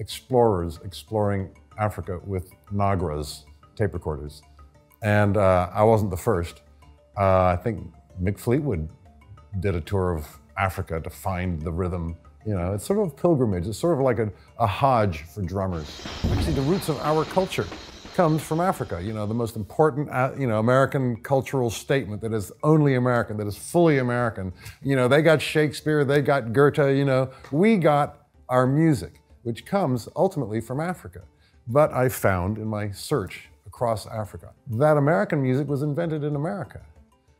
explorers exploring Africa with Nagras tape recorders. And uh, I wasn't the first. Uh, I think Mick Fleetwood did a tour of Africa to find the rhythm. You know, it's sort of a pilgrimage. It's sort of like a, a for drummers. Actually, the roots of our culture comes from Africa. You know, the most important, uh, you know, American cultural statement that is only American, that is fully American. You know, they got Shakespeare, they got Goethe, you know, we got our music, which comes ultimately from Africa. But I found in my search across Africa that American music was invented in America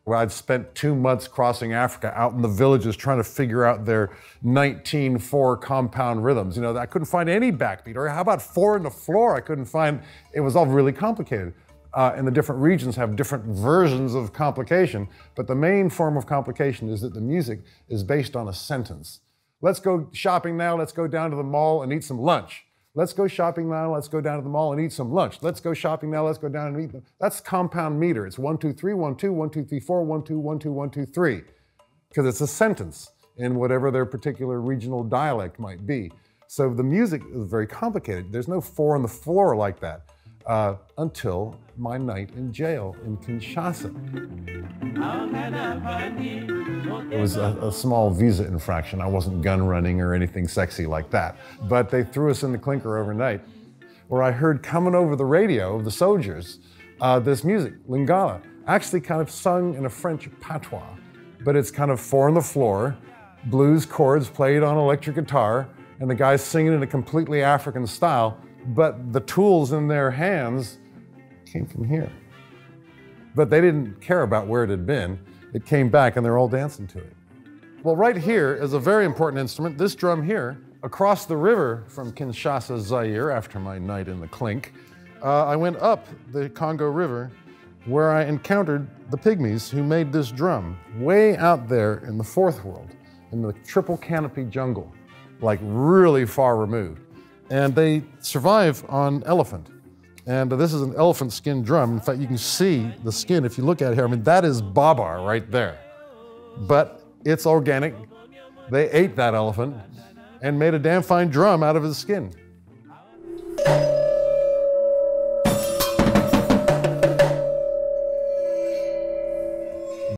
where I'd spent two months crossing Africa out in the villages trying to figure out their 19-4 compound rhythms. You know, I couldn't find any backbeat. Or how about four in the floor? I couldn't find, it was all really complicated. Uh, and the different regions have different versions of complication. But the main form of complication is that the music is based on a sentence. Let's go shopping now. Let's go down to the mall and eat some lunch. Let's go shopping now. Let's go down to the mall and eat some lunch. Let's go shopping now. Let's go down and eat. Them. That's compound meter. It's one, two, three, one, two, one, two, three, four, one, two, one, two, one, two, three. Because it's a sentence in whatever their particular regional dialect might be. So the music is very complicated. There's no four on the floor like that uh, until my night in jail in Kinshasa. Was a, a, small visa infraction. I wasn't gun running or anything sexy like that. But they threw us in the clinker overnight, where I heard coming over the radio of the soldiers uh, this music, Lingala, actually kind of sung in a French patois. But it's kind of four on the floor, blues chords played on electric guitar, and the guys singing in a completely African style but the tools in their hands came from here. But they didn't care about where it had been. It came back and they're all dancing to it. Well, right here is a very important instrument. This drum here, across the river from Kinshasa, Zaire, after my night in the clink, uh, I went up the Congo River where I encountered the pygmies who made this drum way out there in the fourth world, in the triple canopy jungle, like really far removed and they survive on elephant. And uh, this is an elephant skin drum. In fact, you can see the skin if you look at it here. I mean, that is babar right there. But it's organic. They ate that elephant and made a damn fine drum out of his skin.